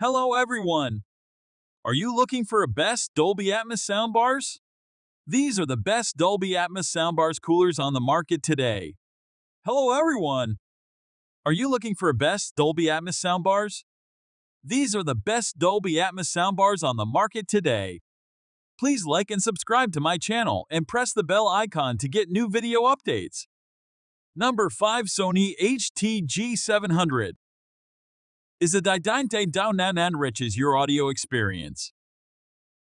Hello everyone! Are you looking for a best Dolby Atmos soundbars? These are the best Dolby Atmos soundbars coolers on the market today. Hello everyone! Are you looking for a best Dolby Atmos soundbars? These are the best Dolby Atmos soundbars on the market today. Please like and subscribe to my channel and press the bell icon to get new video updates. Number 5 Sony HT-G700 is a didante down enriches your audio experience.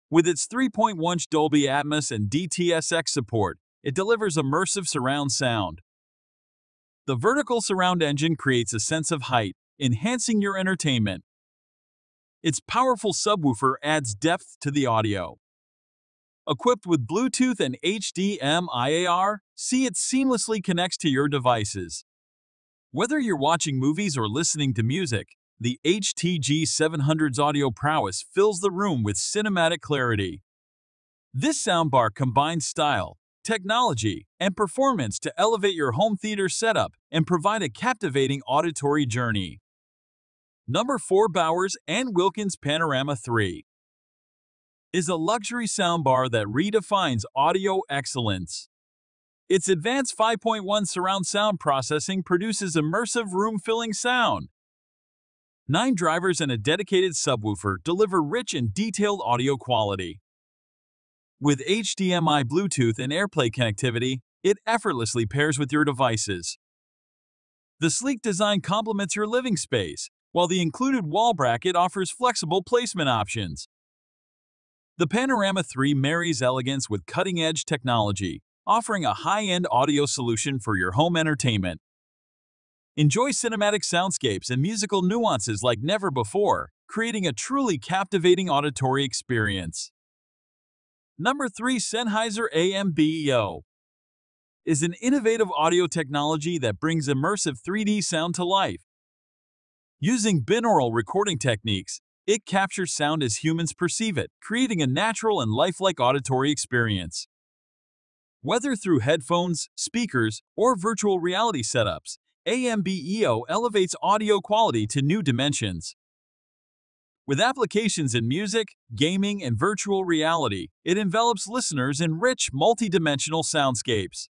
With its 3.1 Dolby Atmos and DTS:X support, it delivers immersive surround sound. The vertical surround engine creates a sense of height, enhancing your entertainment. Its powerful subwoofer adds depth to the audio. Equipped with Bluetooth and HDMI AR, see it seamlessly connects to your devices. Whether you're watching movies or listening to music, the HT-G700's audio prowess fills the room with cinematic clarity. This soundbar combines style, technology, and performance to elevate your home theater setup and provide a captivating auditory journey. Number 4 Bowers and Wilkins Panorama 3 is a luxury soundbar that redefines audio excellence. Its advanced 5.1 surround sound processing produces immersive room-filling sound, Nine drivers and a dedicated subwoofer deliver rich and detailed audio quality. With HDMI Bluetooth and AirPlay connectivity, it effortlessly pairs with your devices. The sleek design complements your living space, while the included wall bracket offers flexible placement options. The Panorama 3 marries elegance with cutting-edge technology, offering a high-end audio solution for your home entertainment. Enjoy cinematic soundscapes and musical nuances like never before, creating a truly captivating auditory experience. Number 3 Sennheiser AMBEO is an innovative audio technology that brings immersive 3D sound to life. Using binaural recording techniques, it captures sound as humans perceive it, creating a natural and lifelike auditory experience. Whether through headphones, speakers, or virtual reality setups, AMBEO elevates audio quality to new dimensions. With applications in music, gaming, and virtual reality, it envelops listeners in rich, multi-dimensional soundscapes.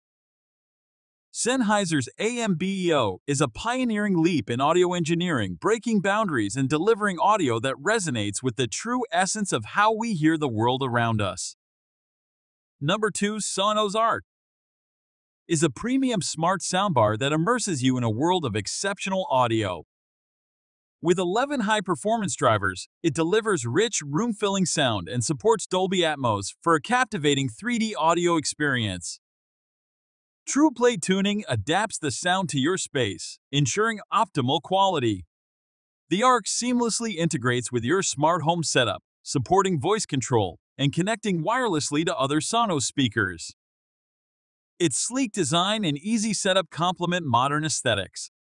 Sennheiser's AMBEO is a pioneering leap in audio engineering, breaking boundaries and delivering audio that resonates with the true essence of how we hear the world around us. Number 2. Sonos Arc is a premium smart soundbar that immerses you in a world of exceptional audio. With 11 high-performance drivers, it delivers rich, room-filling sound and supports Dolby Atmos for a captivating 3D audio experience. TruePlay tuning adapts the sound to your space, ensuring optimal quality. The ARC seamlessly integrates with your smart home setup, supporting voice control and connecting wirelessly to other Sonos speakers. Its sleek design and easy setup complement modern aesthetics.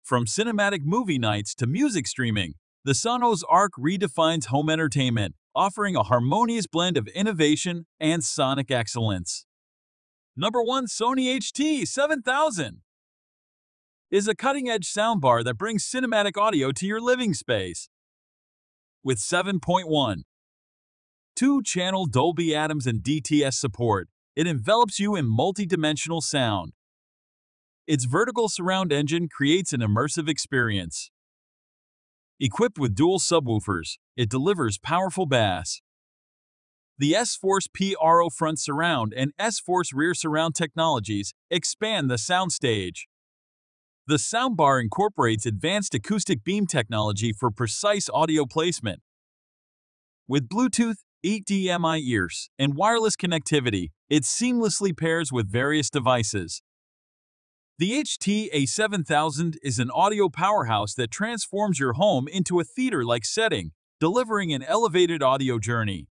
From cinematic movie nights to music streaming, the Sonos Arc redefines home entertainment, offering a harmonious blend of innovation and sonic excellence. Number 1 Sony HT-A7000 is a cutting-edge soundbar that brings cinematic audio to your living space. With 7.1 2-channel Dolby Atmos and DTS support, it envelops you in multi-dimensional sound. Its vertical surround engine creates an immersive experience. Equipped with dual subwoofers, it delivers powerful bass. The S-Force PRO front surround and S-Force rear surround technologies expand the soundstage. The soundbar incorporates advanced acoustic beam technology for precise audio placement. With Bluetooth, HDMI eARC, and wireless connectivity, it seamlessly pairs with various devices. The HT-A7000 is an audio powerhouse that transforms your home into a theater-like setting, delivering an elevated audio journey.